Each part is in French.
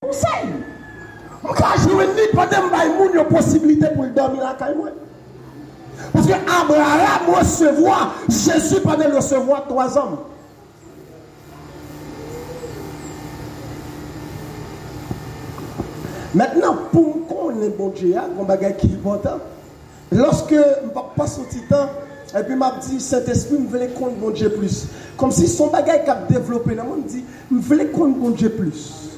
conseil. Je vais dire pendant que je possibilité pour dormir la caille. Parce que Abraham recevoir Jésus pendant recevoir trois hommes. Maintenant, pour qu'on ait bon Dieu, un bagage qui est important. Lorsque je passe au titan, et puis m'a dit, Saint-Esprit, je veux connaître bon plus. Comme si son bagage qui a développé, je dit, je veux connaître bon plus.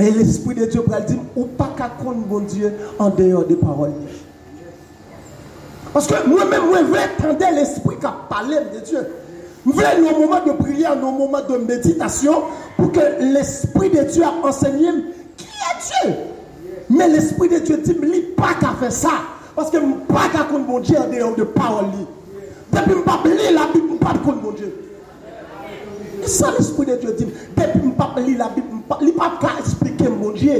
Mais l'Esprit de Dieu va dire, ou pas qu'à connaître bon Dieu en dehors des paroles. Parce que moi-même, je veux entendre l'Esprit qui parlé de Dieu. Je veux nos moments de prière, nos moments de méditation, pour que l'Esprit de Dieu a enseigné qui est Dieu. Mais l'Esprit de Dieu dit, je pas qu'à faire ça. Parce que je ne pas qu'à connaître mon Dieu en dehors de paroles. Depuis que je ne pas la Bible, je ne pas connaître mon Dieu. C'est ça l'Esprit de Dieu dit. Depuis que je pas lire la Bible, je ne pas qu'à expliquer mon Dieu.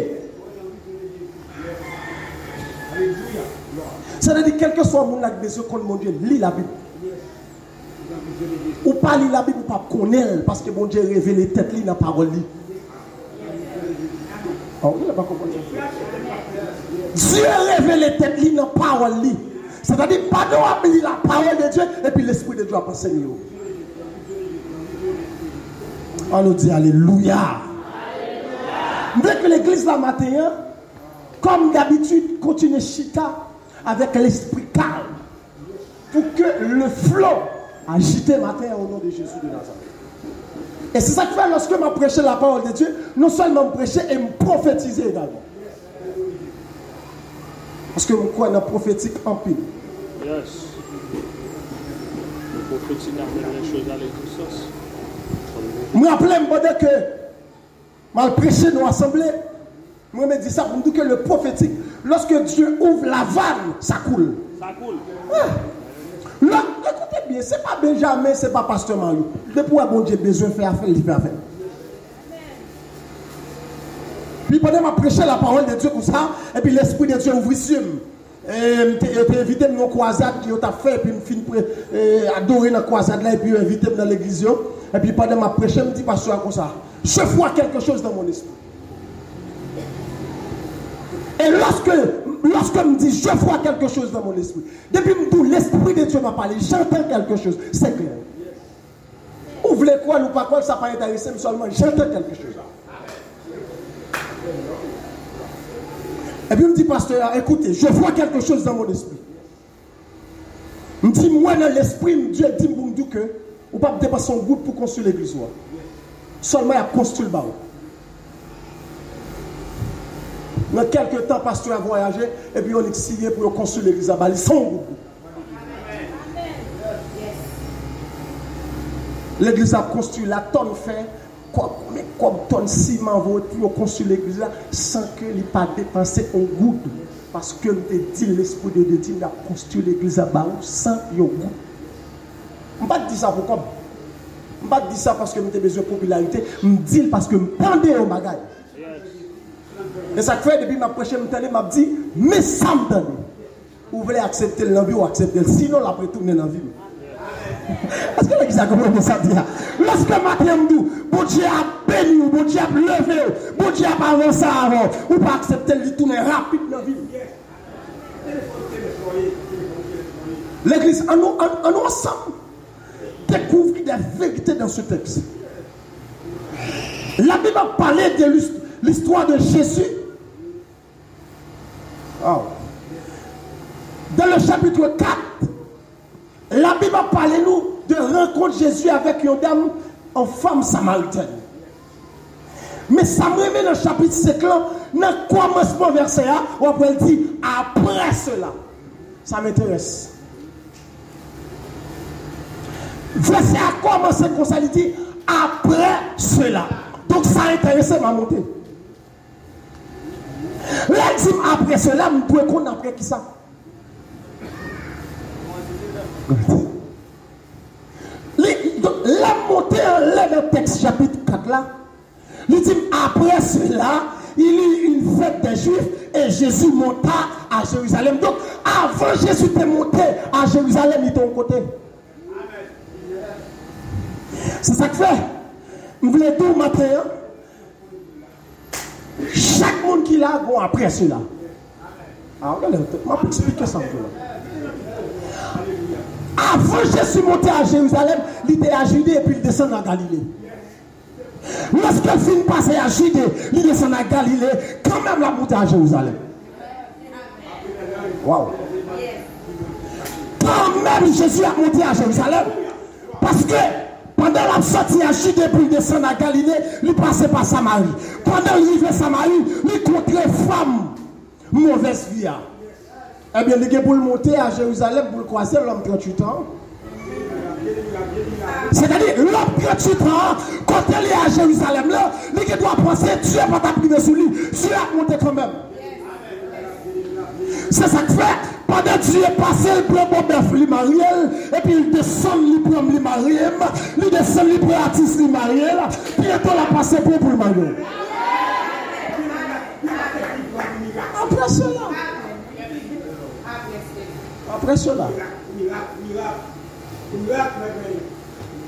Ça veut dire, quel que soit mon besoin de mon Dieu, lis la Bible. Ou pas lire la Bible, ou pas connaître, parce que mon Dieu révèle les têtes dans la parole. Il n'a pas. Dieu révèle les têtes dans la parole. C'est-à-dire, pas de lire la parole de Dieu, et puis l'Esprit de Dieu a enseigné. On nous dit Alléluia. Dès que l'église la matin, comme d'habitude, continue chita avec l'esprit calme pour que le flot agite matin au nom de Jésus de Nazareth. Et c'est ça que fait lorsque je prêché la parole de Dieu, non seulement me prêcher et me prophétiser également. Parce que je crois dans la prophétique en pile. Yes. Le prophétique a fait les choses à l'existence. Je me rappelle que mal prêché dans l'assemblée, moi me dis ça pour me dire que le prophétique, lorsque Dieu ouvre la vanne, ça coule. Ça coule. Ouais. Là, écoutez bien, ce n'est pas Benjamin, ce n'est pas Pasteur Mario. Depuis où bon Dieu besoin de faire affaire, il fait affaire. Puis pendant que je prêché la parole de Dieu comme ça, et puis l'Esprit de Dieu ouvre sur puis invité dans une croisade qui a fait, et puis je adorer dans la croisade là, et puis invité dans l'église. Et puis pendant je prêché, je me dis, pasteur, comme ça, je vois quelque chose dans mon esprit. Et lorsque, lorsque je me dis, je vois quelque chose dans mon esprit, depuis que l'esprit de Dieu m'a parlé, j'entends quelque chose, c'est clair. Vous voulez quoi ou pas quoi, ça n'a pas intéressé, mais seulement j'entends quelque chose. Et puis il me dit, pasteur, écoutez, je vois quelque chose dans mon esprit. Il me dit, moi dans l'esprit, Dieu dit me dire que, ou pas dépasser son goût pour construire l'église. Seulement, il a construit le barreau. Dans quelques temps, pasteur a voyagé et puis on est signé pour construire l'église à Bali sans groupe. L'église a construit la tonne fait, comme, tonne ciment pour construire l'église sans que n'ait pas dépensé un goutte. Parce que dit l'esprit de Dieu a construit l'église à Bali sans un goutte. Je ne pas dire ça pourquoi. Je ne pas dire ça parce que j'ai besoin de popularité. Je dis parce que je pendais au bagage. Et ça fait depuis ma prochaine je m'a dit, mais ça me. Vous voulez accepter l'envie ou accepter sinon la retourner dans la vie. Est-ce que l'église a compris ça dit Lorsque matin dit, bon Dieu a béni, bon Dieu a levé, bon Dieu a avancé avant, ou pas accepter le tourner rapide dans la vie. L'église, en nous ensemble, découvre des vérités dans ce texte. La Bible a parlé de l'histoire de Jésus. Dans le chapitre 4, la Bible a nous de rencontre Jésus avec une dame en femme samaritaine. Mais ça me remet dans le chapitre 5 là, dans le commencement verset 1, on peut dire après cela. Ça m'intéresse. Verset a commencé comme ça, il dit après cela. Donc ça a intéressé ma montée. Là, dit après cela, je dois qu'on après qui ça La montée en l'air texte chapitre 4 là, il dit après cela, il y eut une fête des Juifs et Jésus monta à Jérusalem. Donc avant Jésus était monté à Jérusalem, il était au côté. C'est ça que fait. Vous voulez tout matin. Chaque monde qui l'a, bon après cela. Alors, regardez, je vais expliquer ça. Avant Jésus monter à Jérusalem, il était à Judée et puis il descend à Galilée. Lorsqu'il finit passer à Judée, il descend à Galilée, quand même la monter à Jérusalem. Waouh. Quand même Jésus a monté à Jérusalem, parce que pendant la sortie à Judée, puis il descend à Galilée, il passait par Samarie. Pendant qu'il arrivait à Samarie, il contre femme mauvaise vie. Eh bien, il pour le monter à Jérusalem pour le croiser l'homme 38 ans. C'est-à-dire, l'homme 38 ans, quand il est à Jérusalem, là, il doit penser, Dieu va t'appriver sur lui. Dieu a monté quand même. C'est ça que fait. Pendant que Dieu est passé, il prend mon bœuf, il mariel, et puis il descend, il prend le mariel, il descend, il prend l'artiste, il mariel, bientôt il a passé pour le mariel. Après cela, après cela,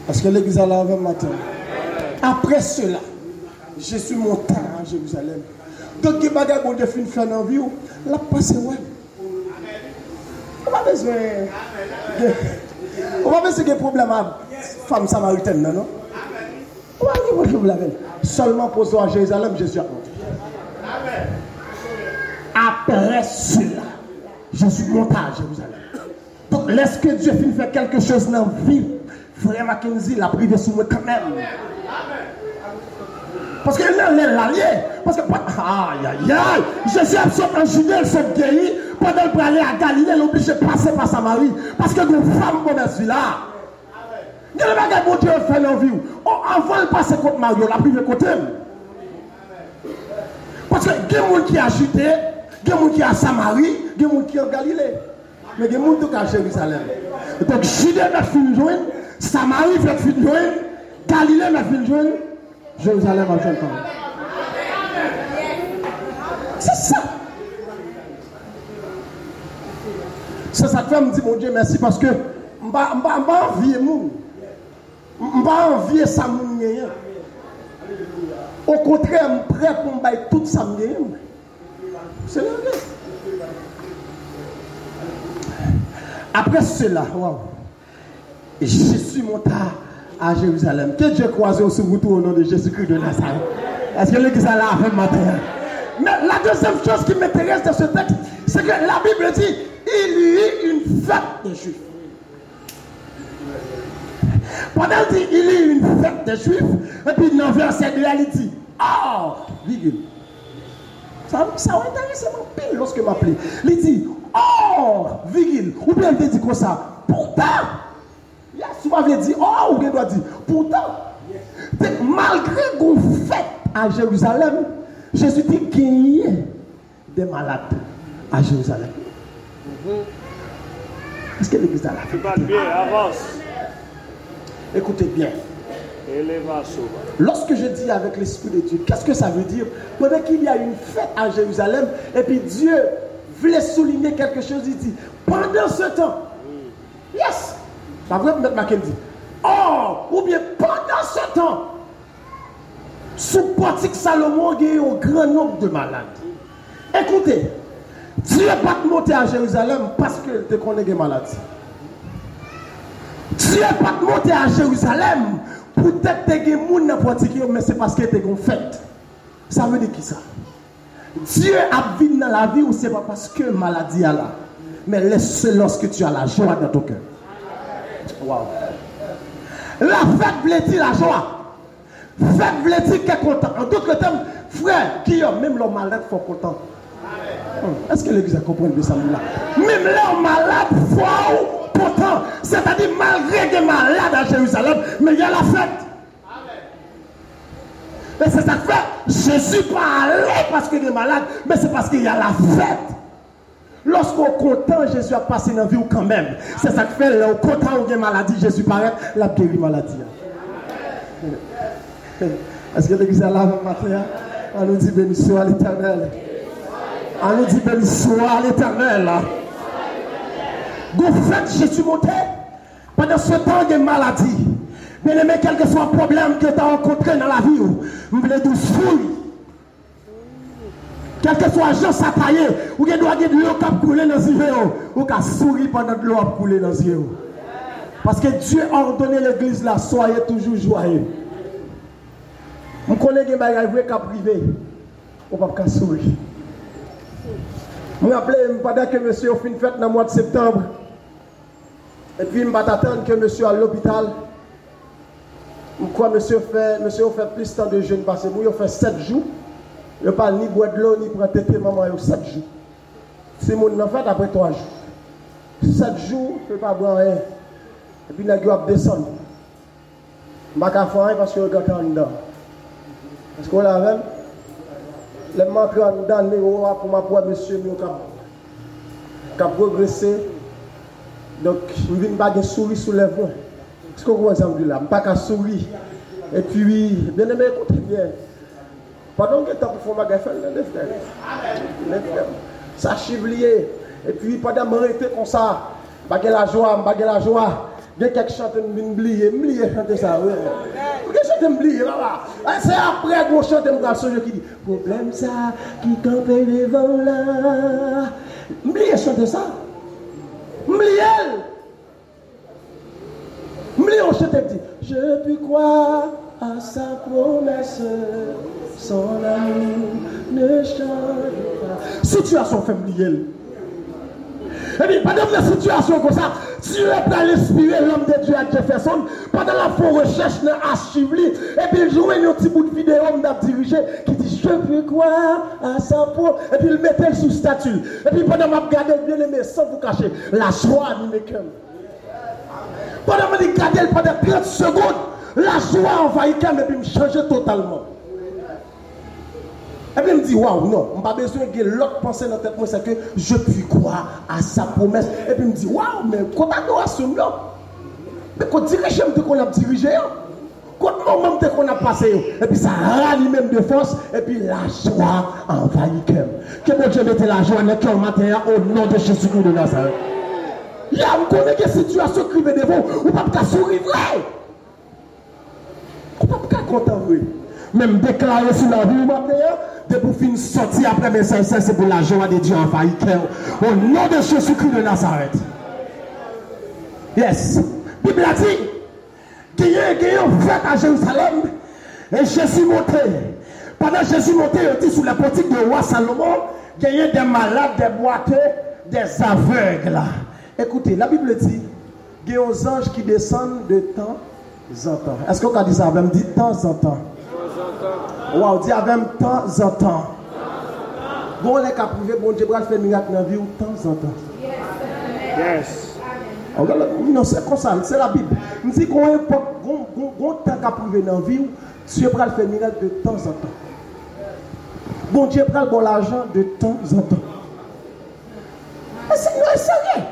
est-ce que l'église a lavé matin? Après cela, je suis monté à Jérusalem. Donc, il y a des bagages qui ont fait dans la vie, la passe, ouais. On va besoin. On va besoin de problème à femme samaritaine, non? On avoir des problème. Seulement pour ça à Jérusalem, Jésus a monté. Après cela, je suis monté à Jérusalem. Donc, laisse que Dieu finisse faire quelque chose dans la vie. Frère Mackenzie l'a privé sur moi quand même. Parce que là, l'allié. Parce que, aïe, aïe, aïe, Jésus a sorti en Judée, il s'est guéri. Pendant aller à Galilée, il est obligé de passer par Samarie. Parce que une femme comme elle là. Il y a des bagages que Dieu fait dans la vie? Oh, avant de passer contre Mario, la privé côté. Parce que il y a qui a a des gens qui à Samarie, il y a des gens qui à Galilée. Mais il y a des gens qui à Jérusalem. Donc Judée m'a fait joindre, Samarie m'a fait joindre, Galilée m'a fait joindre. Jérusalem en même temps. C'est ça. C'est ça que fait me dire, mon Dieu, merci parce que je ne vais pas envier moun. Je ne vais pas envier ça moun Au contraire, je suis prêt pour me tout ça C'est le Après cela, wow, je suis monté à Jérusalem. Que Dieu croise sur vous au nom de Jésus-Christ de Nazareth. Est-ce que l'église a fait matin? Mais la deuxième chose qui m'intéresse dans ce texte, c'est que la Bible dit il y eut une fête des Juifs. Pendant qu'il dit il y eut une fête des Juifs, et puis dans verset 2, il dit Oh, virgule. Ça, ça va intéresser mon pile lorsque m'a appelé. Il dit Oh, virgule. Ou bien il dit comme ça. Pourtant, souvent veut dire, oh, ou bien doit dire, pourtant, malgré qu'on fait à Jérusalem, Jésus dit qu'il y a des malades à Jérusalem. Est-ce que l'église a la fait. Écoutez bien. Lorsque je dis avec l'Esprit de Dieu, qu'est-ce que ça veut dire? Pendant qu'il y a une fête à Jérusalem, et puis Dieu voulait souligner quelque chose, il dit, pendant ce temps, yes, pas vrai, M. Mackenzie. Or, ou bien pendant ce temps, sous portique Salomon, il y a un grand nombre de malades. Écoutez, Dieu n'est pas monté à Jérusalem parce que tu connais des maladies. Dieu n'est pas monté à Jérusalem peut-être que des gens portique, mais c'est parce que tu es fait. Ça veut dire qui ça? Dieu a vu dans la vie ou c'est pas parce que maladie est là. Mais laisse lorsque tu as la joie dans ton cœur. Wow. La fête voulait la joie? Dire qu'elle est content? En d'autres termes, frère, qui a même l'homme malade, faut content. Hmm. Est-ce que l'église a compris de ça là? Même l'homme malade, faut content. C'est-à-dire, malgré des malades à Jérusalem, mais il y a la fête. Mais c'est ça que fait. Jésus pas allé parce qu'il est malade, mais c'est parce qu'il y a la fête. Lorsqu'on content, Jésus a passé dans la vie quand même. C'est ça qui fait, là, content, on a maladie, Jésus paraît, la guéri maladie. Est-ce que l'église est là matin? On nous dit béni soit l'éternel. On nous dit béni soit l'éternel. Vous Jésus monter pendant ce temps de maladie. Bien aimé, quel que soit le problème que tu as rencontré dans la vie, vous voulez douce fouille. Quel que soit gens ça taillé, ou bien doit de l'eau qui couler dans les yeux, ou qui sourire pendant que l'eau a coulé dans les yeux. Parce que Dieu a ordonné l'église là, soyez toujours joyeux. Mon collègue est vrai qu'à privé, on va pas sourire. Je me rappelle, pendant que monsieur a fait une fête dans le mois de septembre, et puis je vais attendre que monsieur à l'hôpital. Je crois que monsieur fait, monsieur fait plus de temps de jeûne parce que moi, il fait 7 jours. Je ne pas ni boire de l'eau, ni prendre tété maman, 7 jours. C'est mon enfant après 3 jours. 7 jours, je ne peux pas boire rien. Et puis, je vais descendre. Je ne vais pas faire rien parce que je suis en dedans. Est-ce qu'on l'a même? Les manques en dedans, pour ma poids, monsieur, qui a progressé. Donk, mwen vin pa gen souri sou levon. Skou kon san mwen la, mwen pa ka souri. E pi, mwen eme konti bien. Padon gen tan pou fon bagay fel, le fèm. Le fèm. Sa chivliye. E pi, padan mwen rete kon sa, bagay la joa, bagay la joa. Gen kek chante mwen bliye, mwen bliye chante sa. Mwen gen chante mwen bliye, wala. E se apre kon chante mwen ganson, yo ki di, problem sa, ki kampe devan la. Mwen bliye chante sa. M'oublier. M'oublier on chante dit Je puis croire à sa promesse. Son amour ne change pas. Situation familiale. Et puis, pendant la situation comme ça, Dieu a inspiré l'homme de Dieu à Jefferson. Pendant la faux recherche dans l'archive, et puis il jouait un petit bout de vidéo m'a dirigé qui dit Je veux croire à sa peau. Et puis il mettait sous statue. Et puis pendant que je regardais bien aimé, sans vous cacher, la joie animait cœur. Pendant que je regardais pendant 30 secondes, la joie envahit et puis me changeait totalement. Et puis il me dit, waouh, non, je n'ai pas besoin de l'autre pensée dans la tête, c'est que je puis croire à sa promesse. Et puis il me dit, waouh, mais quand adoration, non. Mais quand dirigeant, qu'on a dirigé, quand moment qu'on a passé, et puis ça rallie même de force, et puis la joie envahit cœur. Que mon Dieu mette la joie dans le cœur matin, au nom de Jésus-Christ de Nazareth. Là, on connaît que situation qui devant, on ne peut pas sourire. On ne peut content vrai. Même déclarer sur la vie matin, de pour finir sortir après mes sincères, c'est pour la joie de Dieu en faillite. Au nom de Jésus-Christ de Nazareth. Yes. Bible a dit qu'il y a une fête à Jérusalem et Jésus monté. Pendant Jésus monté, il dit sous la portique de roi Salomon, qu'il y a des malades, des boiteux, des aveugles. Écoutez, la Bible dit qu'il y a des anges qui descendent de temps en temps. Est-ce qu'on a dit ça? Même dit de temps en temps. Waw, di avèm tan zan tan. Gon lè ka prive bon dje bral fè mirak nan vi ou tan zan tan. Yes. Ou gè lè, non se konsan, se la bib. M di kon epok, gon tan ka prive nan vi ou, dje bral fè mirak de tan zan tan. Bon dje bral bon l'ajan de tan zan tan. E se nou e se rè.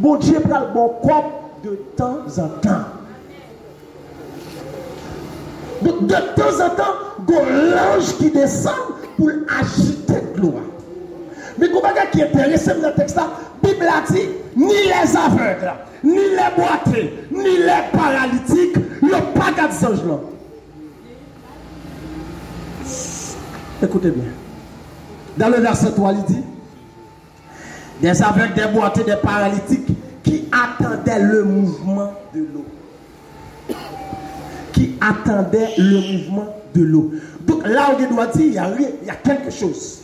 Bon dje bral bon kop de tan zan tan. Donc de temps en temps, il y a l'ange qui descend pour agiter gloire. Mais comment qui est intéressant dans le texte la Bible a dit, ni les aveugles, ni les boiteux, ni les paralytiques, a pas de anges là. Écoutez bien. Dans le verset 3, il dit, des aveugles, des boiteux, des paralytiques qui attendaient le mouvement de l'eau qui attendait le mouvement de l'eau. Donc là, on doit dire, il y a, il y a quelque chose.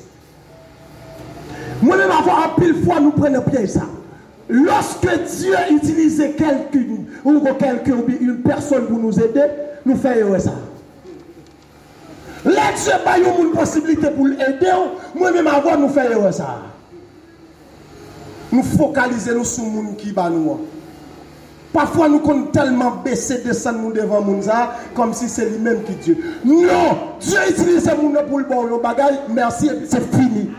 Moi-même, avoir un pile fois, nous prenons piège ça. Lorsque Dieu utilisait quelqu'un ou quelqu'un une personne pour nous aider, nous faisons ça. Là, Dieu a une possibilité pour l'aider. Moi-même, avoir, nous faisons ça. Nous focalisons sur le monde qui va nous. Parfois, nous comptons tellement baisser, descendre devant Mounza, comme si c'est lui-même qui Dieu. Non! Dieu utilise ce monde pour le bon, le bagage, merci, c'est fini.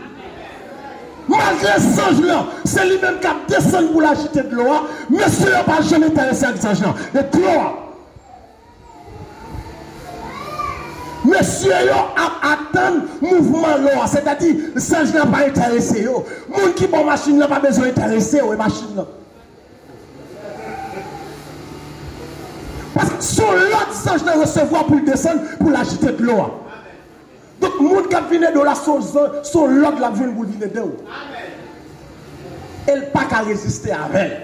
Malgré ce là c'est lui-même qui a descendu pour l'agiter de l'eau. Monsieur n'a pas jamais intéressé avec ce là Et toi, Monsieur a attendu mouvement l'eau. C'est-à-dire, le singe n'a pas intéressé. Monde qui bon machine n'a pas besoin d'intéresser la machine. Parce que son l'autre singe de recevoir pour descendre pour l'agiter de l'eau. Donc, le monde qui vient de la son, son l'ordre la vie pour venir de où? Elle pas qu'à résister à elle.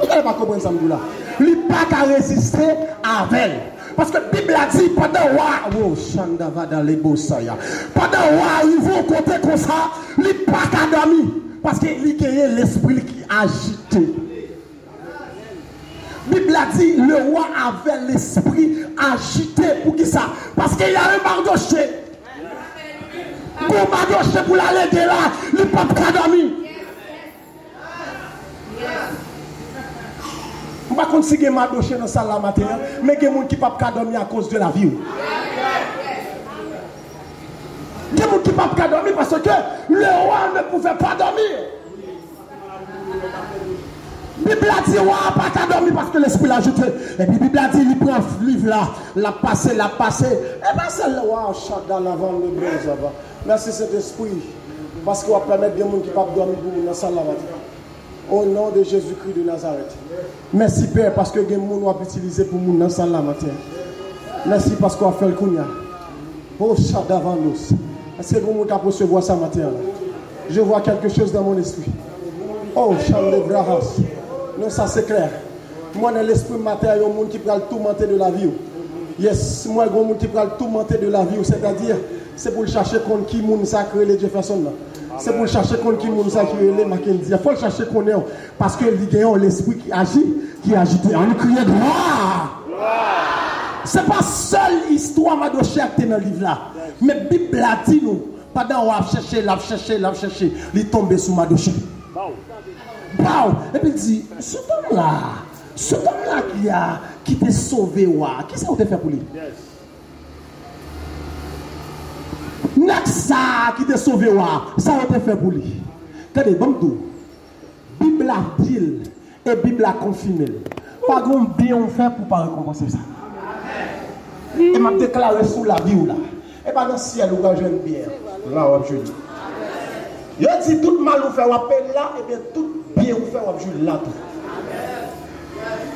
Vous n'allez pas comprendre ça, là. Il pas qu'à résister à elle. Parce que la Bible a dit, pendant wa, oh, Shanda va dans les bossaya. Pendant wa, ils vont côté comme ça, il pas qu'à dormir. Parce qu'il y a l'esprit qui agite. Bible a dit, le roi avait l'esprit agité. Pour qui ça? Parce qu'il y a un mardoché. Pour mardoché pour l'aller de là, il ne peut pas dormir. Je ne sais pas si il y a mardoché dans la salle la mais il y a des gens qui ne peuvent pas dormir à cause de la vie. Il y a des gens qui ne peuvent pas dormir parce que le roi ne pouvait pas dormir. Bible a dit, ouais, pas qu'à dormir parce que l'esprit l'a jeté. Et puis Bible a dit, il prend le livre là, l'a passé, l'a passé. Et bien le roi, chat dans l'avant de bronze. Merci cet esprit. Parce qu'on va permettre des gens qui peuvent dormir pour nous dans la salle Au nom de Jésus-Christ de Nazareth. Merci Père parce que les gens vont utiliser pour nous dans la salle matin. Merci parce qu'on a fait le kounia. Oh, chat d'avant nous. Est-ce que vous pouvez recevoir ça matin? Je vois quelque chose dans mon esprit. Oh, Charles de Brahas. Non, ça c'est clair. Moi, dans l'esprit matin, il y a monde qui peut tourmenter de la vie. Yes, moi, il y a monde qui peut tourmenter de la vie. C'est-à-dire, c'est pour chercher contre qui monde sacré les Jefferson. C'est pour chercher contre qui monde sacré les Mackenzie. Il faut le chercher contre. Parce que y a l'esprit qui agit, qui agit. On crie gloire. C'est pas seule histoire qui est dans le livre là. Mais la Bible a dit nous, pendant qu'on a cherché, l'a cherché, l'a cherché, il est tombé sous Madoché. Wow. Et puis il dit, ce homme-là, ce homme-là qui a qui t'a sauvé, qu'est-ce que vous fait pour lui? Naksa qui t'a sauvé, ça vous fait pour lui. Regardez, bon tout. Bible a dit et Bible a confirmé. Pas grand bien fait pour pas récompenser ça. Et m'a déclaré sous la vie là. Et pas dans le ciel je bien. Là, où je dis. Tout mal ou fait ou appel là, et bien tout bien ou fait ou jouer là tout.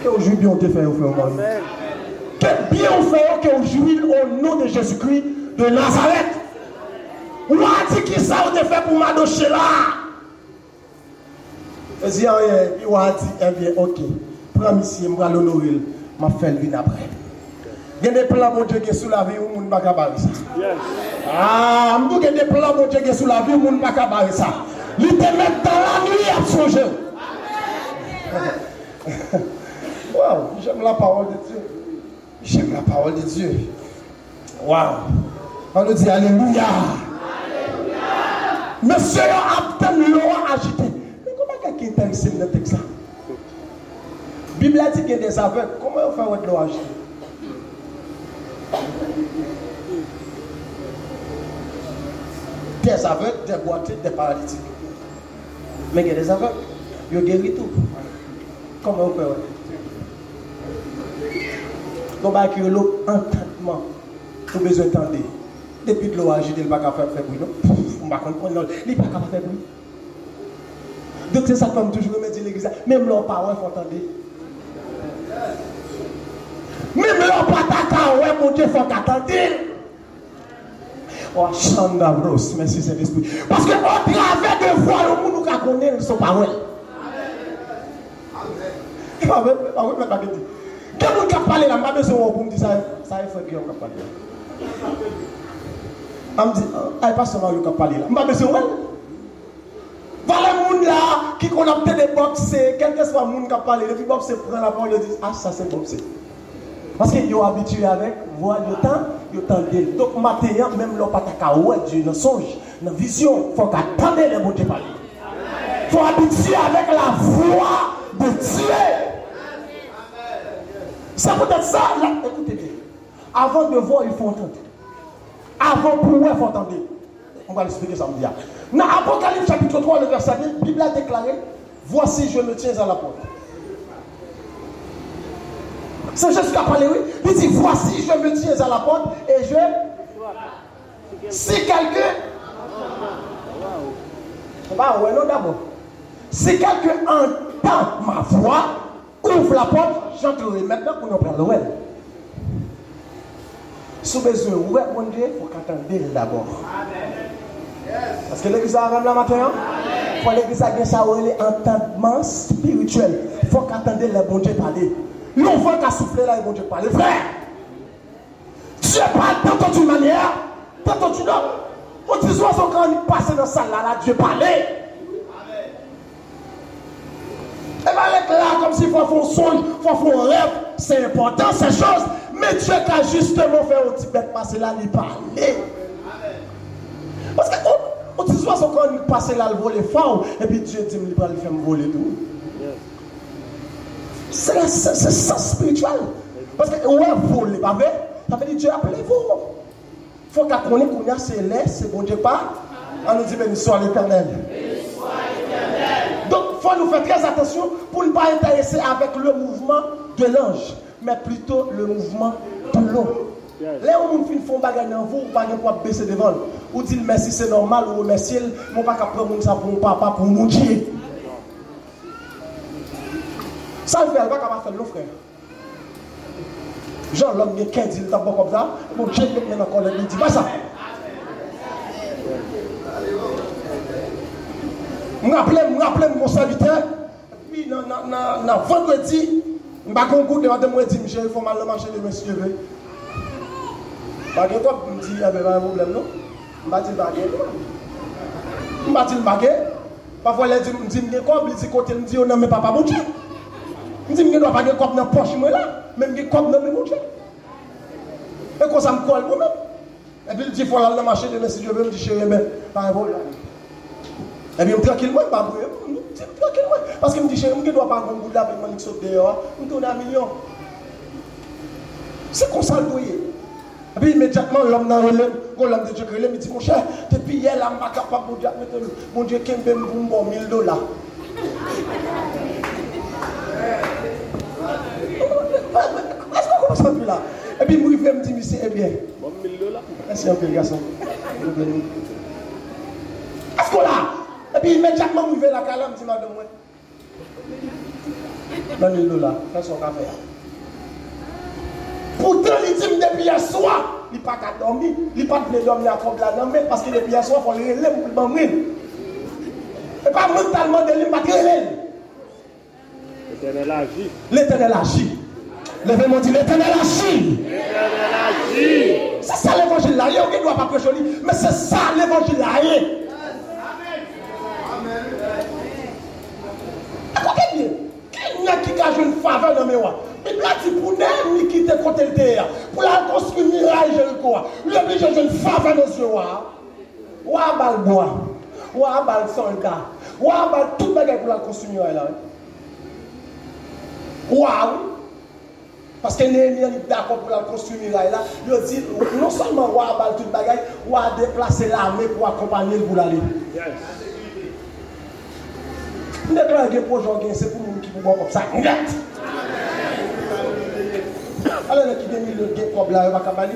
Que bien on te fait ou fait au monde. Que bien ou fait que au nom de Jésus-Christ de Nazareth. Ou a dit qui ça ou te fait pour m'adocher là. Et si rien, puis ou a dit, eh bien, ok, prends ici, je vais l'honorer, je vais faire le après. Il y a des plans Dieu qui sous la vie où moun pas capable ça. Ah, m'dou il y a des plans mon Dieu qui sous la vie où pas capable ça. Il te met dans la nuit à songer. Waouh, j'aime la parole de Dieu. J'aime la parole de Dieu. Waouh. On nous dit Alléluia. Monsieur a peine l'eau agité. Mais comment quelqu'un est intéressé dans le texte? La Bible a dit qu'il y a des aveugles. Comment on fait l'eau agiter? Des aveugles, des boiteux, des paralytiques. Mais il y a des aveugles, ils ont guéri tout. Comment on peut Donc, il y a l'entendement. Vous besoin d'entendre. Depuis que l'eau a agité, il peut pas faire bruit. Non, on va comprendre. Il peut pas faire bruit. Donc, c'est ça comme toujours me dit l'église. Même leurs parents, il faut entendre. Même leur patata, ouais, mon Dieu, qu'attendre. Oh, Chanda bros, mersi se despri. Paske an travè de vwa yo moun nou ka konen sou pa wè. E pa wè, pa wè mè pa bè di. Kè moun ka pale la, mè mè se wò pou mdi sa e fè ki yon ka pale la. Mè mdi, ay pa seman yon ka pale la. Mè mè se wè. Vale moun la ki kon apte de bokse, kelke swa moun ka pale, le fi bokse pren la pan, le di, ah sa se bokse. Parce qu'ils sont habitués avec, voix de temps, ils entendent. Donc, maintenant, même leur pataka, ouais, Dieu, dans songe, dans vision, il faut qu'attendre les mots de parler. Il faut habituer avec la voix de Dieu. C'est peut-être ça, écoutez bien. Avant de voir, il faut entendre. Avant pour voir, il faut entendre. On va l'expliquer samedi. Dans Apocalypse chapitre 3, le verset 2, la Bible a déclaré Voici, je me tiens à la porte. C'est Jésus qui a parlé, oui. Il dit Voici, je me tiens à la porte et je. Si quelqu'un. Bah, ouais, non, d'abord. Si quelqu'un entend ma voix, ouvre la porte, j'entrerai maintenant pour nous. Si vous avez besoin, ouais, mon Dieu, il faut qu'attendre d'abord. Parce que l'église a la matin, hein? pour l'église a un entendement spirituel. Il faut qu'attendre le bon Dieu parler. Non, il faut qu'à souffler là, le bon Dieu parler. Frère, Dieu parle dans toute manière, dans toute nom. On dit, soit quand il passe dans salle là, Dieu parlait. Et être là comme s'il faut faire un songe, il faut faire un rêve. C'est important, ces choses. Mais Dieu a justement fait un petit bête passer là, il parlait. Parce que on, dit soit quand il passe là, le voler fort, et puis Dieu dit, il va le faire voler tout. C'est ça spirituel. Parce que ouais, voler, pas vrai? Ça veut dire Dieu appelez-vous. Il faut qu'on connaisse qu'on a c'est l'air, c'est bon Dieu pas. On nous dit béni soit l'éternel. Donc, il faut nous faire très attention pour ne pas intéresser avec le mouvement de l'ange, mais plutôt le mouvement de l'eau. Là où on fait font bagarre dans vous, pas pas baisser devant. Ou dit merci, c'est normal, ou merci, mon pas prendre ça pour mon papa, pour mon Dieu. Salvel va kama fel nou frè. Jan lom gen ken di l tabou kom sa, moun jen gen men akon lè li di ba sa. Mwen aple mwen aple mwen konsalite, pi nan vendredi, mwen bakon gout lè vade mwen di, mwen jè fòman lè manche lè mwen sujeve. Bagè top mwen di, ebe mwen problem nou, mwen bati l bagè. Mwen bati l bagè, pafwa lè di mwen di mwen oh kon, bli di kote mwen di, o nan mwen papa moun jen. Mwen di mwen do pa gen kop nan poch mwen la, men gen kop nan mwen mouche. E kon sa m kol mwen men. E pi l di fwa lal nan mache de men si diyo men, m di cheye men, pa evo la. E pi m plakil mwen, pa mwen mwen, m plakil mwen. Paske m di cheye, m gen do pa gen goud la, men mwen niksot deyo, m tou nan milyon. Se kon sa l doye. Et puis immédiatement, l'homme dans le l'homme de Dieu, il me dit, mon cher, depuis hier, là, je ne suis pas capable de dire, mon Dieu, qu'il me donne 1000 dollars. même dit, monsieur, eh bien. Bon, Merci un peu, Est-ce qu'on a et puis immédiatement, vous la calme, me dit madame. Donne le dollars, fais son café. Pourtant, il dit, depuis hier soir, il n'a pas qu'à dormir, il n'a pas de dormir à propre la dormir, parce que depuis hier soir, il faut le relever pour le Et pas mentalement de lui, pas L'éternel agit. L'éternel agit. Levez-moi dit l'éternel agit. C'est ça l'évangile là. Il ne doit pas prêcher, mais c'est ça l'évangile là. Amen. Écoutez bien. Qui n'a qui a une faveur dans mes rois? Il a dit pour ne quitter côté de terre. Pour la construire miraille, je le crois. Il a obligé une faveur dans ce roi. Ouah, bal bois. Ouah, bal soldat. Ouah, bal tout bagage pour la construire miraille là. Waouh! Paske Nehemia li d'akon pou la konstru miray la, yo di, non salman wak bal tout bagay, wak deplase l'armè pou akompanye l pou la li. Mwen ekran gen pou jò gen, se pou moun ki pou bon kom sa, ngat! Ale lè ki gen mi lè gen kob la yo baka bali,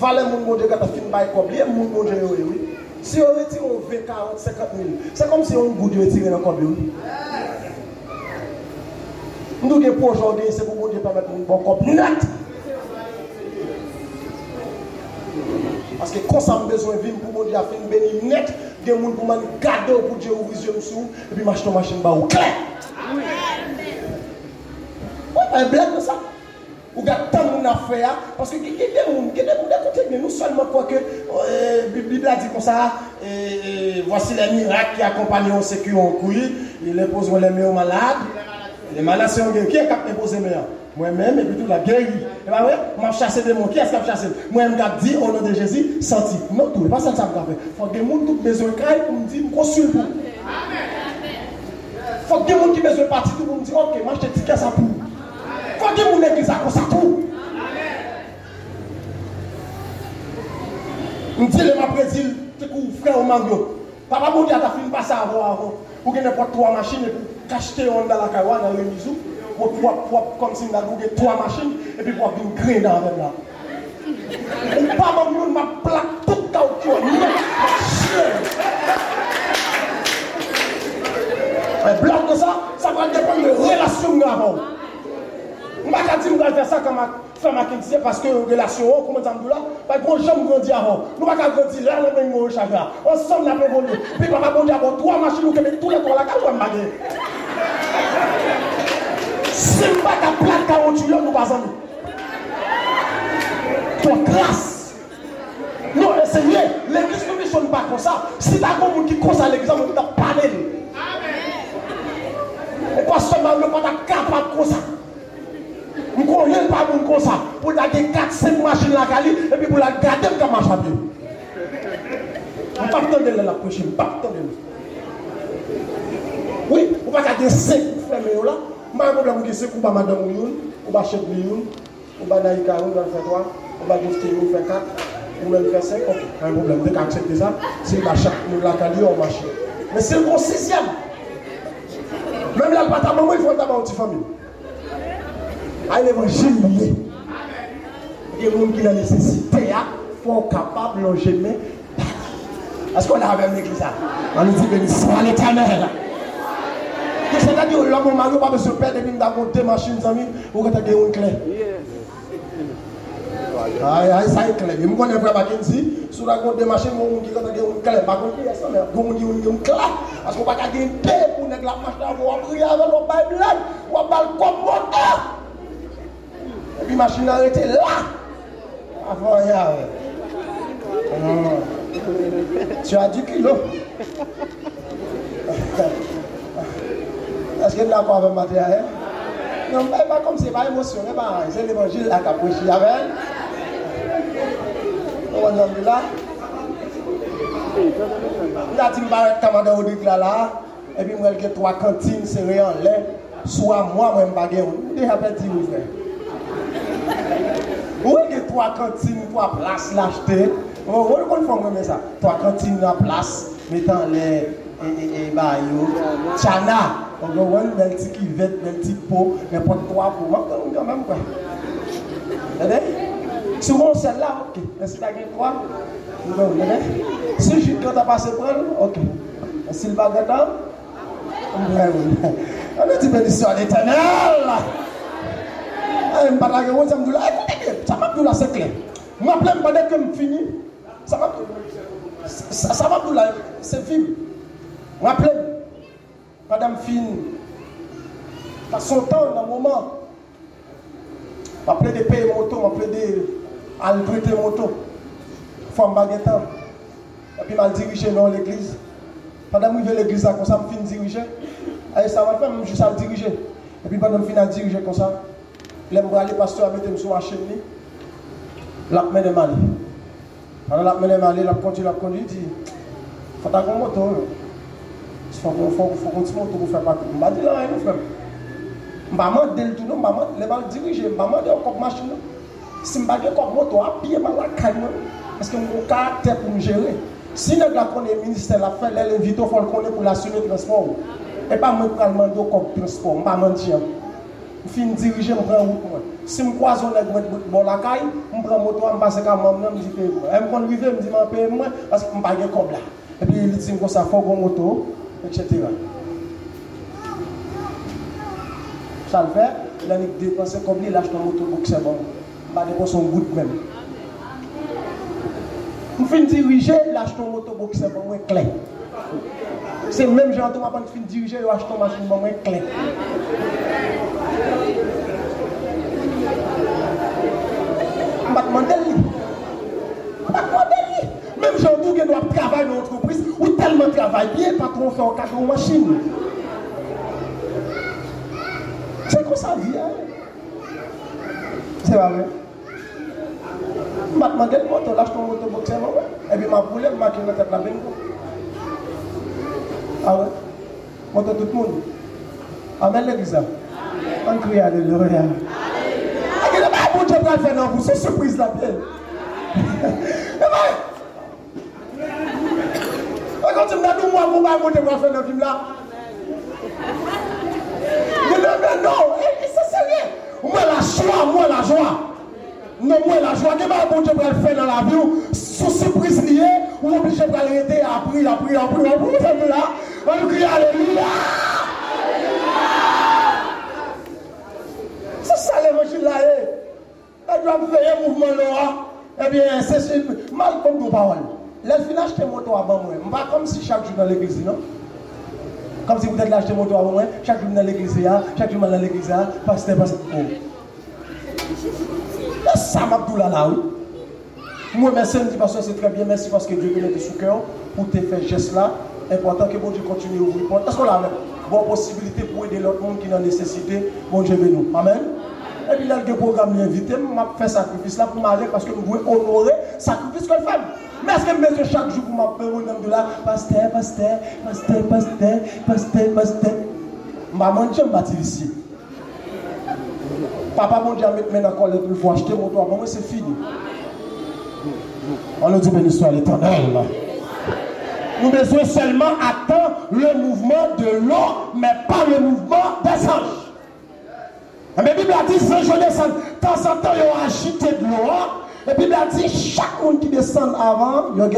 valè moun moun de gata fin bay kob li, moun moun de yo yo yo. Si yo reti yo 20, 40, 50 mil, se kom si yo moun goud yo etire nan kob yo yo. Nous avons pour aujourd'hui, c'est pour Dieu permettre une bonne copie net. Parce que quand ça a besoin de vivre pour Dieu, faire une béni net, il y a des gens pour garder pour Dieu ouvrir les yeux et puis marcher machine au clair. Oui, pas un blague de ça. Ou gars tant mon affaire parce que il y a des gens qui des nous seulement pour que euh, Bible a dit comme ça et, voici les miracles qui accompagnent ceux qui ont couru, ils imposeront les mains aux malades Lèman la se yon gen, ki e kap impose me yon? Mwen men, epi tou la gen yi. Eman wè, mwen chase demon, ki eske ap chase? Mwen m kap di, ono de Jezi, santi. Non tou, e pa santi ap kape. Fok gen moun tout bezon kay pou m di, m konsul pou. Fok gen moun ki bezon pati tou pou m di, ok, mwen jte tike sa pou. Fok gen moun ekli sa kon sa tou. M di lèman predil, te kou fre ou manglo. Papa moun di ata fin pa sa avon avon. Ou gen ne pot 3 machine pou. Cacheter on dans la caille dans le misou pour pour comme si on a trois machines et puis pour une grain dans la là ou pas mon monde m'a plaque tout caoutchouc mais blanc de ça ça va dépendre de relation avant on va dire on va faire ça comme Frère Mackenzie, parce que relation, comment ça dit là? Parce que j'aime grandir avant. Nous ne pas grandir là, nous avons un chagrin. Ensemble, nous avons. Puis, papa, bon Dieu, trois machines, nous avons tous les trois Si nou pa ka plat ka ou tu lò, nou pa zan nou. To kras. Nou, e se nye, l'Eglise nou mi son pa kon sa. Si ta kon moun ki kon sa l'Eglise, moun ki ta panen. E kwa seman nou pa ta kapap kon sa. Mwen kon yon pa moun kon sa. Pou la gen 4-5 machin la kali, epi pou la gade mwen ka manch api yo. Mwen pa ptande lè la kouchi, mwen pa ptande lè. Oui, mwen pa kade 5 frères là. Mais que vous madame chef Youn, vous va Naïka, vous va faire 3, vous va Gifté, vous faire 4, vous va faire 5. Ok, pas un problème. Dès qu'accepter ça, c'est Cali on. Mais c'est le sixième. Même là, maman, il faut petite famille à l'évangile. Il y a des gens nécessité, capable de jamais. Est-ce qu'on a la même église On nous dit l'éternel. C'est-à-dire, l'homme au mari, pas besoin de perdre, et puis nous avons deux machines, amis, pour que tu aies une clé. Aïe, aïe, ça est clair. Je connais frère Mackenzie, sur la compte des machines, on dit que tu as une clé. Par contre, il y a ça, mais on dit une clé. Parce qu'on va pas gagner une paix pour la machine, on va prier avec le Bible, on va parler comme moteur. Et puis machine a été là. Avant hier. Tu as du kilo. Est-ce que tu es d'accord avec Mathieu Non, mais pas comme c'est pas émotionnel, c'est l'évangile là qui a prêché avec. On va dire là. Là, tu vas commander au dit là là. Et puis moi, j'ai trois cantines, c'est rien en lait. Soit moi, je ne sais pas. Déjà, petit, vous frère. Oui, il y a trois cantines, trois places l'acheter. Oh, vous comprenez ça? Trois cantines la place, mettant les et bah yo chana on va voir bel petit qui vête bel petit pot n'importe quoi pour moi quand même quoi. Souvent celle-là ok. Tu as quoi. Non si je quand tu as passé prendre ok. Qu'il va gâter on a dit bénédiction à l'éternel ça m'a dit là, c'est clair. Moi, plein de que je finis. Ça m'a ça, ça m'a là, c'est film. Moi, plein. Madame Fine, dans son temps, dans le moment, m'a plein de payer moto, m'a plein de prêter moto. Femme baguettant. Et puis m'a dirigé dans l'église. Pendant que je vais l'église, comme ça, je finis diriger. Et ça m'a fait, je suis diriger. Et puis pendant que je diriger comme ça, les aller pasteur a mis sur la machine la mené mal alors la mené mal la continue la conduire dit faut ta un Fon konti moun tou kou fè pati. Mba di lan yon fèm. Mba man del tou nou, mba man levan dirije, mba man de yon kop machin nou. Si mba de kop moto apiye, mba la kay nou. Eske mbo ka te pou mjere. Si nèk la konen minister la fè, lè lè vito fol konen pou l'asyone transport. E pa mwen pralman do kop transport, mba man diyan. Fin dirije mbran wout mwen. Si mkwa zon nèk mwen bon lakay, mbran moto an pase ka mwen mnen mdi pe mwen. E mkon rive mdi mwen pe mwen, aske mba gen kop la. E pi li di mko sa fò kon moto, etc. Ça le fait, il a dépensé comme il lâche moto pour que c'est. Je un goutte même. Je fin diriger, lâche ton moto pour c'est bon, clair. C'est même genre, vas fin diriger, je achète ton machine, mandel li. Même gens qui travailler dans l'entreprise, tellement travail bien, patron fait un cadeau machine. C'est comme ça vie. Hein? C'est pas vrai. Mbak mandel moto, lâche ton moto et puis ma poule, ma qui me tête la bengo. Ah ouais? Moto tout le monde. Amen l'église. On crie Alléluia. Et le bon faire vous, surprise la. Me dis, moi, mon bon Dieu va faire dans film là. Mais non, mais non, c'est sérieux. Moi, la joie, moi, la joie. Non, moi, la joie, que mon Dieu va faire dans la vie, sous surprise liée, ou obligé de l'arrêter à prier, à prier, à prier, à prier, là. On crie Alléluia. C'est ça l'évangile là. Eh. Elle doit faire un mouvement là. Eh bien, c'est mal comme nos paroles. Les filles acheter moto avant moi. Pas comme si chaque jour dans l'église, non? Comme si vous êtes acheter moto avant moi. Chaque jour dans l'église, chaque jour dans l'église, pasteur, pasteur. Oh. Ça, Mabdoula là, oui. Moi, merci, je dis, pasteur, c'est très bien. Merci parce que Dieu te sous cœur pour te faire geste là. Important que bon Dieu continue à ouvrir porte. Est-ce qu'on a même bonne possibilité pour aider l'autre monde qui en nécessité? Bon Dieu, nous. Amen. Et puis là, le programme l'invité, je fait sacrifice là pour m'aller parce que je veux honorer le sacrifice que je fais. Mais est-ce que je chaque jour pour m'appeler au nom de là, pasteur, pasteur, pasteur, pasteur, pasteur, pasteur? Maman, je me ici. Papa, mon Dieu, maintenant qu'on il faut acheter mon toit. Moi, c'est fini. On nous dit béni soit l'éternel. Nous besoin seulement attendre le mouvement de l'eau, mais pas le mouvement des anges. Mais la Bible a dit, Saint je descend, de temps en temps, ils ont agité de l'eau. Et puis, il a dit, chaque monde qui descend avant, il a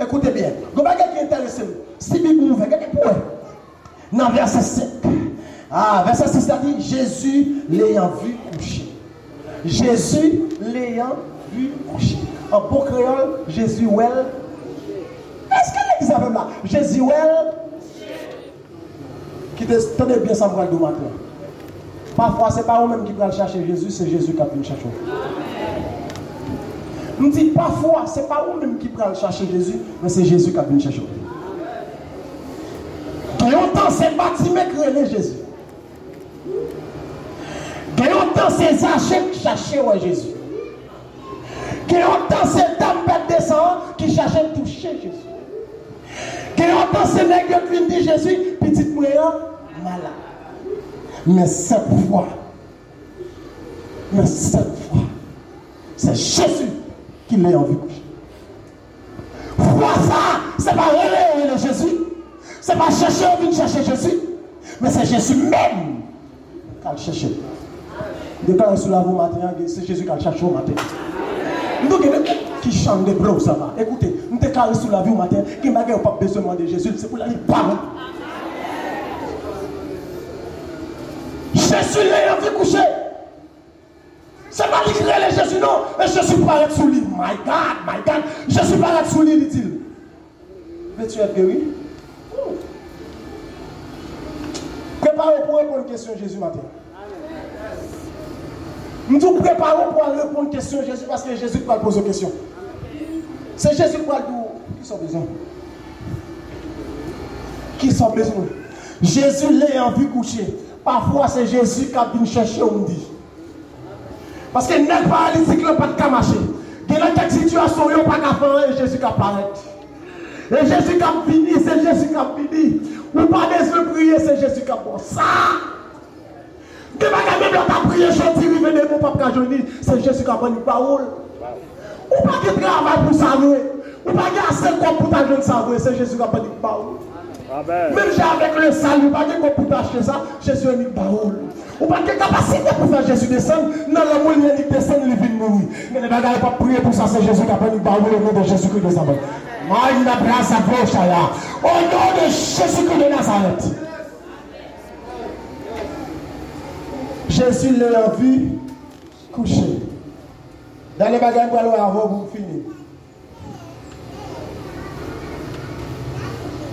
Écoutez bien. Vous avez qui est intéressant. Si Bible regardez pour Dans verset 5. Ah, verset 6, ça dit, Jésus l'ayant vu coucher. Jésus l'ayant vu coucher. En beau créole, Jésus well. Est-ce que avait là? Jésus well. Qui tenez bien ça, me du matin. Parfois, ce n'est pas vous-même qui le chercher Jésus, c'est Jésus qui a pu le chercher. Je dis parfois, ce n'est pas vous-même qui le chercher Jésus, mais c'est Jésus qui a le chercher. Quand longtemps, c'est bâtiment qui est Jésus. Quand longtemps, c'est Zachée qui cherchait Jésus. Quand longtemps, c'est Dame descend qui cherchait toucher Jésus. Quand longtemps, c'est nègre qui dit Jésus, petite moyen, malade. Mais cette fois, mais cette fois, c'est Jésus qui l'a envie coucher. Fois ça, c'est pas le Jésus. C'est pas chercher, on vient chercher Jésus. Mais c'est Jésus même qui a cherché. Déclaré sur la voie matin, c'est Jésus qui a cherché au matin. Nous qui chante des blocs, ça va. Écoutez, nous déclarons sur la vie au matin, qui m'a pas besoin de Jésus, c'est pour la parole. Jésus l'a envie coucher. C'est pas lui qui les Jésus, non. Mais Jésus paraît sous lui. My God, my God. Jésus paraît sous lui, dit-il. Veux-tu être guéri? Préparez pour répondre à une question Jésus matin. Nous nous préparons pour répondre à une question Jésus parce que Jésus va poser une question. C'est Jésus qui va dire qui sont besoin? Qui sont besoin? Jésus l'a envie coucher. Parfois, c'est Jésus qui a venu chercher, on dit. Parce que n'est pas n'a pas de marcher. Il y a une situation, il n'y a pas de faire et Jésus qui apparaît. Et Jésus qui a fini, c'est Jésus qui a fini. Ou pas besoin de prier, c'est Jésus qui a fait ça. De pas même pas prier, je dis, venez mon papa c'est Jésus qui a fait une parole. Ou pas de travail pour savoir. Ou pas de assez pour ta jeune savoir, c'est Jésus qui a fait une parole. Même j'ai avec le salut, pas de pour t'acheter ça, Jésus est une parole. Ou pas de capacité pour faire Jésus descendre, non, la moitié il descend, il vient mourir. Mais les bagages pas prier pour ça, c'est Jésus qui a parole au nom de Jésus-Christ de Nazareth. Au nom de Jésus-Christ de Nazareth. Jésus l'a vu coucher. Dans les bagages pour aller avant, vous finir.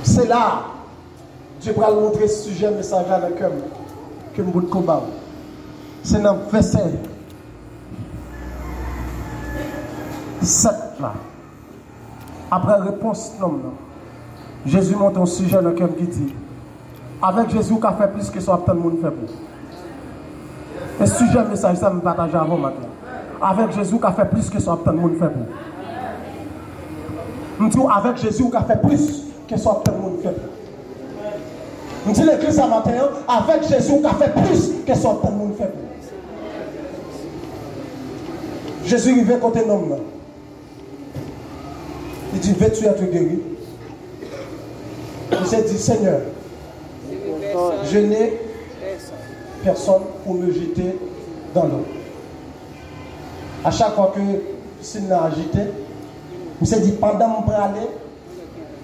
C'est là, Dieu va montrer ce sujet message avec eux, que combat. C'est dans le verset 7 là. Après réponse, Jésus montre un sujet dans lequel qui dit Avec Jésus, qui a fait plus que ce tout le monde fait pour. Et ce sujet message, ça me partage avant maintenant. Avec Jésus, qui a fait plus que ce tout le monde fait pour. Je dis avec Jésus, qui a fait plus que soit tout le monde fait. On dit l'église à matin, avec Jésus qui a fait plus que tout le monde fait. Jésus il veut côté homme. Il dit, veux-tu être guéri? Il s'est dit, Seigneur, je n'ai personne pour me jeter dans l'eau. À chaque fois que s'il n'a agité, il s'est dit, pendant mon aller,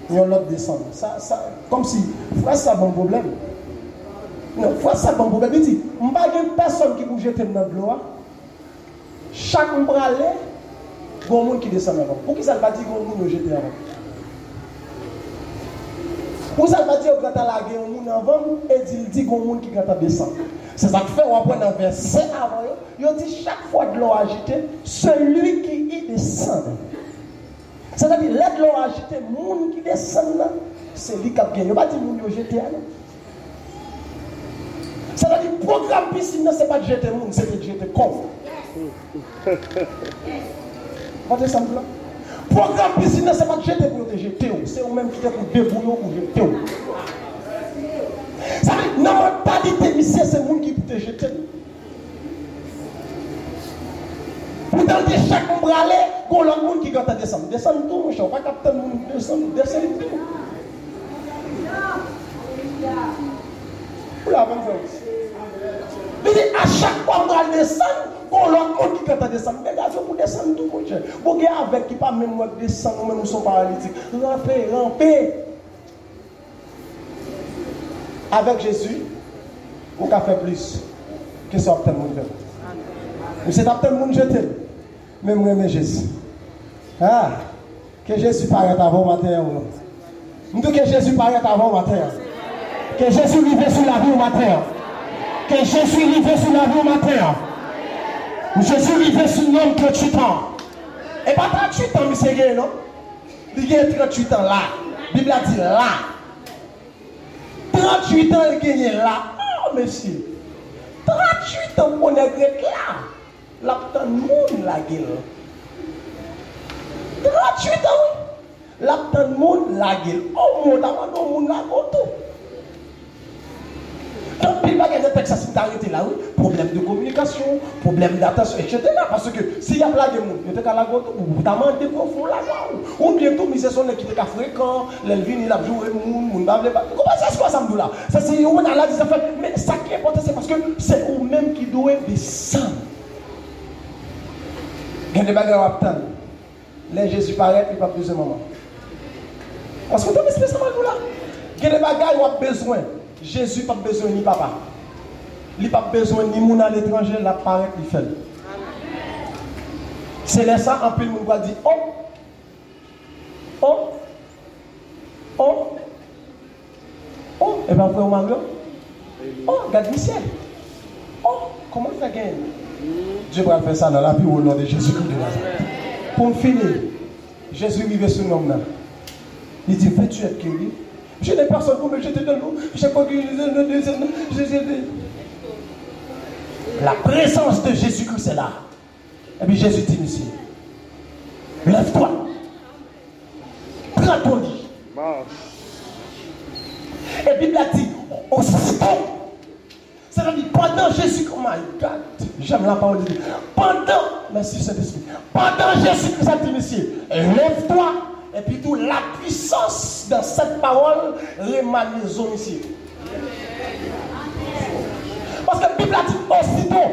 et l'autre descend. Ça, ça, Kom si, fwa sa bon problem. Non, fwa sa bon problem. Li di, mba gen person ki pou jetem nan bloa, chak mbra le, goun moun ki desen avan. Pou ki sa l pati goun moun yo jetem avan? Pou sa l pati yo gata la gen moun avan, e di li di goun moun ki gata desen. Se sa ki fe wapwen nan versen avan yo, yo di chak fwa dlo agite, selu ki i desen. Se sa di let dlo agite, moun ki desen nan, c'est lui qui a gagné. Il va dire que nous jeté là. C'est-à-dire, le programme piscine, ce n'est pas de jeter le monde, c'est de jeter. Pas de simple là. Programme piscine, ce n'est pas de jeter pour te jeter. C'est eux-mêmes qui te pour débrouiller pour jeter. Ça veut dire, la mentalité, monsieur, c'est monde qui peut te jeter. Pourtant, chaque aller, il y a l'autre monde qui va descendre. Descendre tout, mon cher. Pas capter le monde, descendre, descendre tout. Ou la mèm fèm? Li di a chak pa mral desan, kon lò kon ki kata desan. Mè gazyo pou desan tou kon chè. Bo gen avèk ki pa mèm wèk desan, mèm ou son paralitik. Rampè, rampè. Avèk Jésus, ou ka fè plis ke sa apten moun fèm. Ou se tapten moun jete. Mè mwen mè Jésus. Ha, ke Jésus paret avon mater ou nan. Mdou ke Jésus paret avon mater. Que Jésus vive sur la vie au matin. Que Jésus vive sur la vie au matin. Jésus vive sur l'homme 38 ans. Et pas 38 ans, monsieur Gay, non? Il a 38 ans là. La Bible a dit là. 38 ans, il gagne là. Oh, monsieur. 38 ans, on est là. Là, tout le monde la gueule. 38 ans, oui. Là, tout le monde la gueule. Oh, mon Dieu, tout le monde il va y avoir des textes à là, oui. Problème de communication, problème d'attention, etc. Parce que s'il y a blague, il y a la goutte, ou t'as des qu'on font la Ou bien tout, mais c'est son qui est fréquent, l'elvin, il a joué, moun, moun, bavle, Comment ça se passe, là Ça, c'est, on a la dit, mais ça qui est important, c'est parce que c'est vous-même qui doit descendre. Il y a des bagages à attendre. Là, Jésus paraît, il n'y a pas besoin de moment. Parce que tu as spécialement là. Il y a des bagages où besoin. Jésus n'a pas besoin ni papa. Il n'a pas besoin ni moun à l'étranger, il apparaît, il fait. C'est là ça, en plus, monde va dire Oh, oh, oh, oh, et bien après, on m'a Oh, regarde le ciel. Oh, comment il fait gagner Dieu va faire ça dans la vie au nom de Nazareth. Pour finir, Jésus vivait ce nom-là. Il dit Fais-tu être guéri? Je n'ai personne pour me jeter dans l'eau. Je pas La présence de Jésus-Christ est là. Et puis Jésus dit ici Lève-toi. Prends ton lit. Et Bible a dit Aussitôt. C'est-à-dire, pendant Jésus, oh my God, j'aime la parole de Dieu. Pendant, merci Saint-Esprit, pendant Jésus Christ a dit, monsieur, lève-toi, et puis tout, la puissance dans cette parole rémanise ici. Parce que la Bible a dit aussitôt,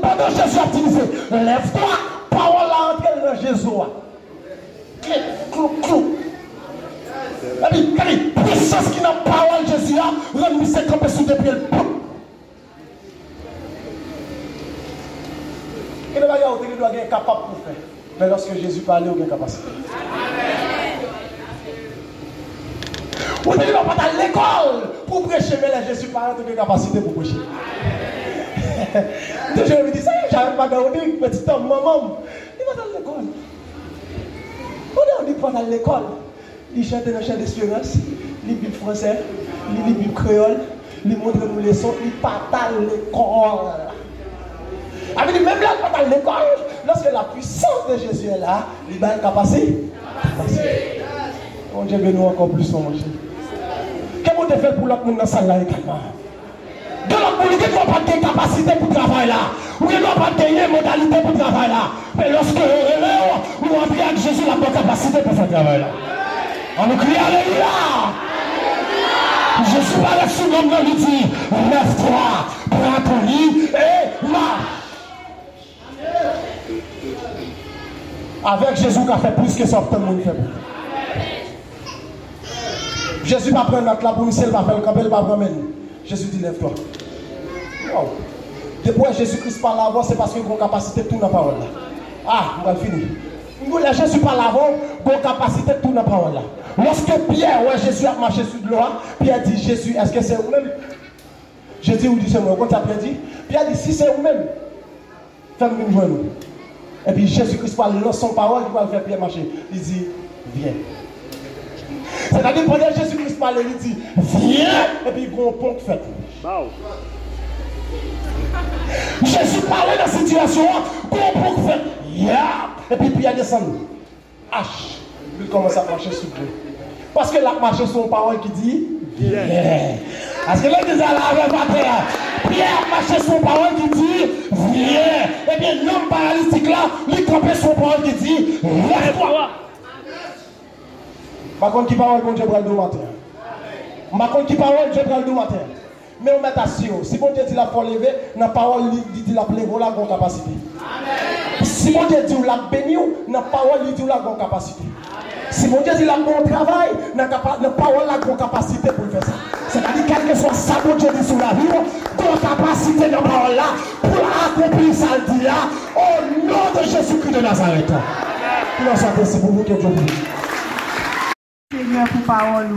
pendant Jésus a dit, lève-toi, parole a entré dans Jésus. Clou, clou. Et puis, puissance qui n'a parole Jésus a, rend-nous ses campés sous depuis le Il ne va pas y doit être capable pour faire. Mais lorsque Jésus parlait, il a une capacité. Ou ne va pas à l'école pour prêcher, mais là, Jésus parlait, il a une capacité pour prêcher. Je me dis, ça j'avais pas gardé, petit homme, maman. Il va dans l'école. On dit pas dans l'école. Il chante dans chant d'espérance, il lit français, il lit créole, il montre nous les leçons, il partage l'école. Avec même là, pas à l'école, lorsque la puissance de Jésus est là, il va être capacité. Mon Dieu, nous encore plus, mon. Vous fait pour l'autre monde dans salle là également? De l'autre monde, il doit pas de capacité pour travailler là. Ou il doit pas de modalité pour travailler là. Mais lorsque vous entrez avec Jésus, la bonne capacité pour faire travail là. On nous crie Alléluia. Jésus parle sur l'homme dans lui dit, lève-toi, prends ton lit et marche. Avec Jésus qui a fait plus que ce que le monde fait. Jésus va prendre notre là pour nous, il va faire le camp, il va prendre Jésus dit lève-toi. Wow. Depuis Jésus-Christ parle avant, c'est parce qu'il a une capacité de tout dans la parole. là. Ah, on va finir. Les Jésus parle avant, il a une capacité de tout dans la parole. là. Lorsque Pierre, ouais, Jésus a marché sur l'eau, Pierre dit Jésus, est-ce que c'est vous-même? Jésus vous dit c'est moi. Quand Pierre dit Pierre dit si c'est vous-même, faites-moi une journée. Et puis Jésus-Christ parle dans son parole, il va faire Pierre marcher. Il dit Viens. C'est-à-dire, pendant que Jésus-Christ parle, il dit Viens. Et puis il y a un pont qui fait. Wow. Jésus parlait dans la situation, qu'on peut faire, yeah. et puis Pierre descend. H. Il commence à marcher sur lui. Parce que la marche sur une parole qui dit, viens. Parce que là, il disait, avec ma terre. Pierre marchait sur parole qui dit, viens. Et bien, l'homme paralytique là, il campait sur une parole qui dit, lève-toi. Par contre, qui parole, bon Dieu, pour le matin. Par contre, qui parole, Dieu, pour le matin. Mais on met à sûr. Si bon Dieu dit la faut lever, la parole dit la lever, la bonne capacité. Si bon Dieu dit la dans la parole dit la bonne capacité. Si mon Dieu dit la bon travail, la parole la bonne capacité pour faire ça. C'est-à-dire quel que soit ça bon Dieu dit sur la vie, bonne capacité dans la parole là pour accomplir ça le dit là au nom de Jésus-Christ de Nazareth. Pour nous c'est pour vous que Dieu. Seigneur pour parole.